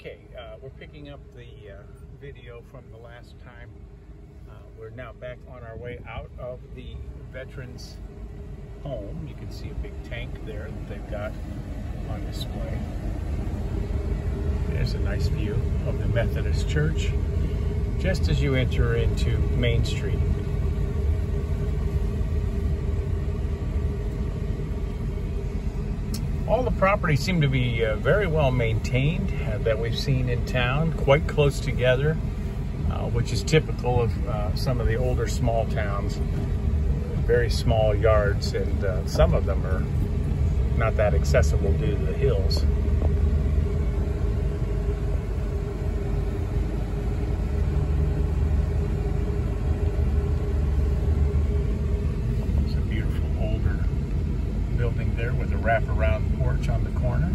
Okay, uh, we're picking up the uh, video from the last time. Uh, we're now back on our way out of the veterans home. You can see a big tank there that they've got on display. There's a nice view of the Methodist Church just as you enter into Main Street. All the properties seem to be uh, very well maintained uh, that we've seen in town, quite close together, uh, which is typical of uh, some of the older small towns. Very small yards, and uh, some of them are not that accessible due to the hills. It's a beautiful older building there with a wraparound porch on the corner.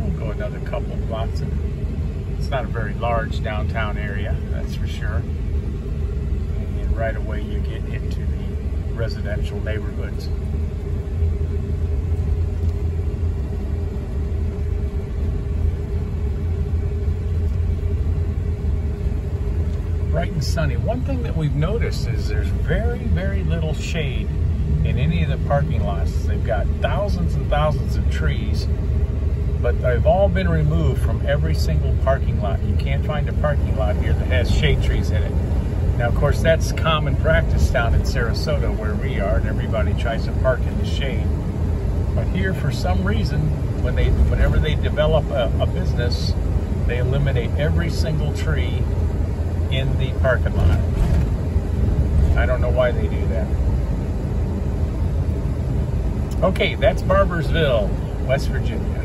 We'll go another couple blocks. It's not a very large downtown area, that's for sure. And right away you get into the residential neighborhoods. Bright and sunny. One thing that we've noticed is there's very, very little shade in any of the parking lots. They've got thousands and thousands of trees, but they've all been removed from every single parking lot. You can't find a parking lot here that has shade trees in it. Now, of course, that's common practice down in Sarasota where we are, and everybody tries to park in the shade. But here, for some reason, when they, whenever they develop a, a business, they eliminate every single tree in the parking lot. I don't know why they do that. Okay, that's Barboursville, West Virginia.